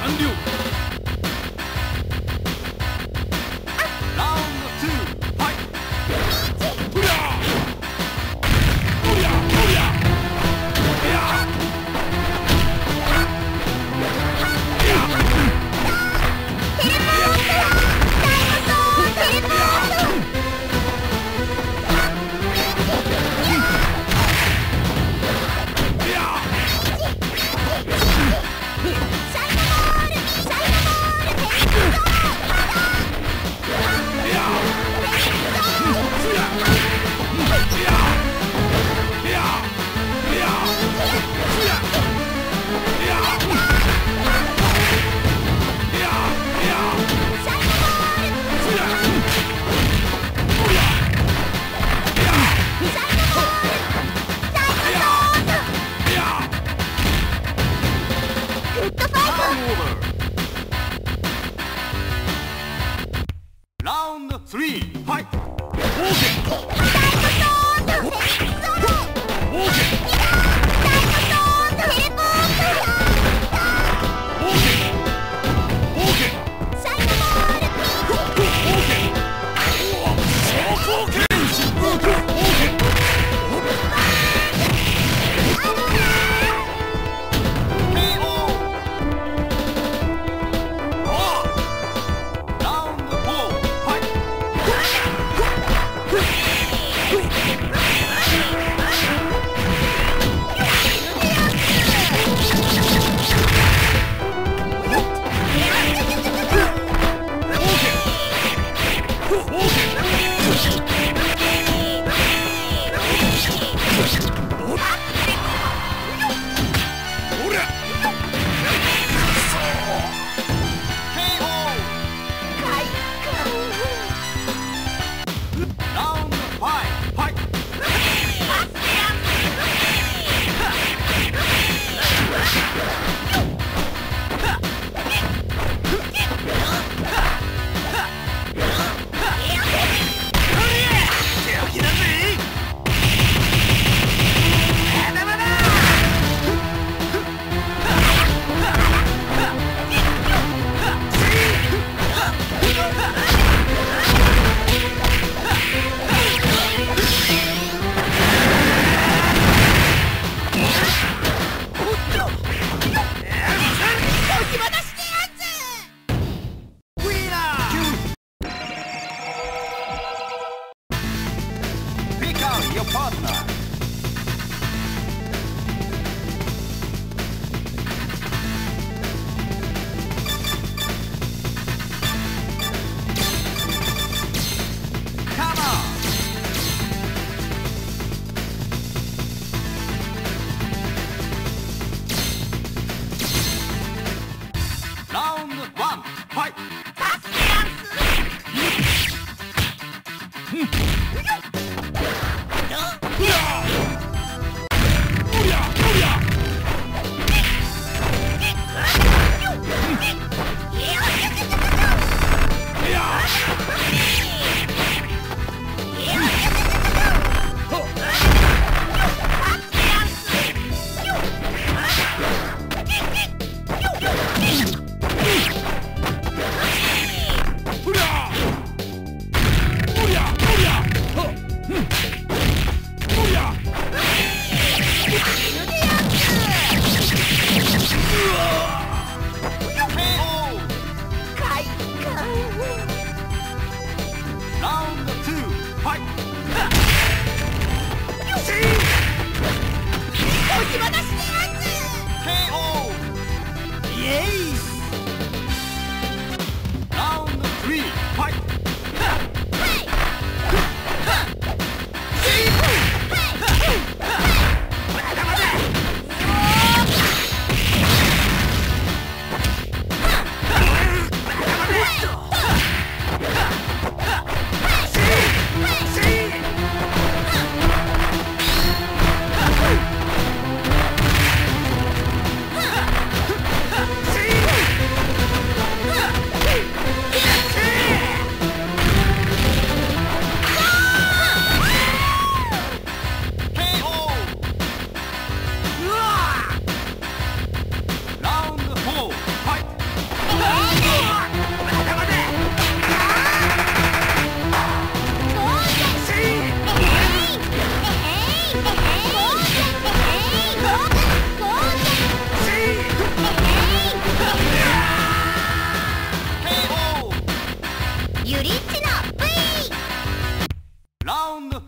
Kandu.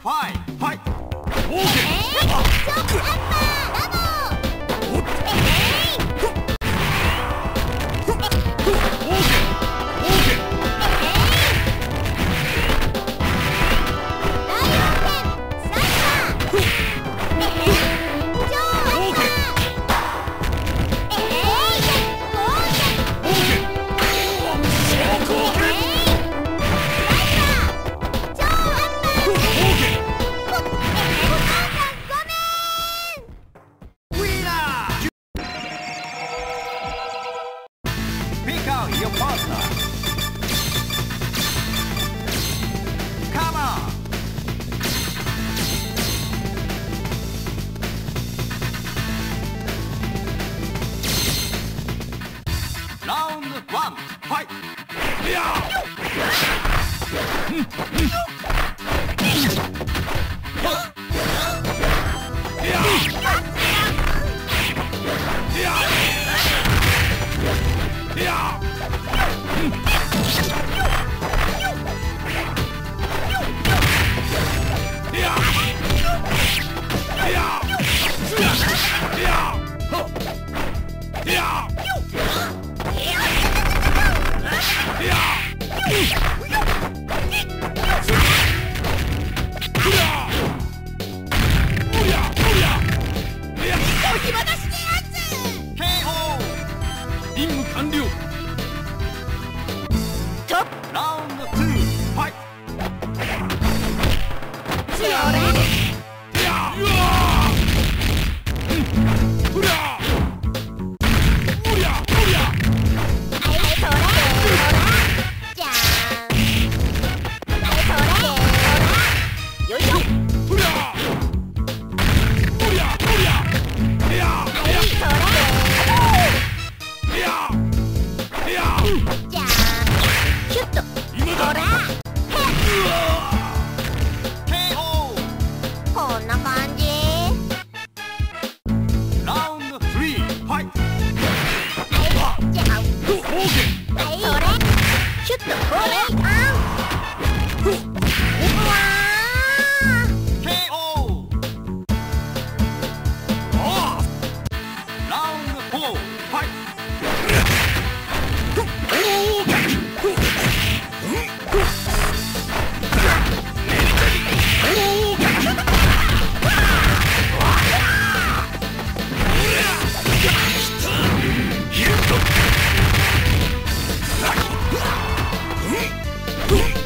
five. はい。や Yeah. Wait! うん。